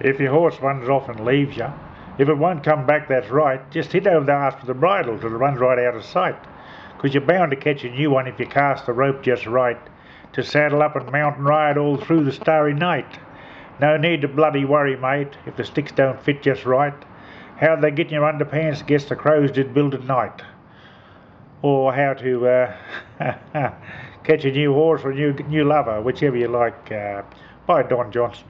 If your horse runs off and leaves you, if it won't come back, that's right. Just hit over the arse with the bridle till it runs right out of sight. 'Cause you're bound to catch a new one if you cast the rope just right. To saddle up and mount and ride all through the starry night. No need to bloody worry, mate, if the sticks don't fit just right. How'd they get in your underpants, guess the crows did build at night. Or how to uh, catch a new horse or a new new lover, whichever you like. Uh, by Don Johnson.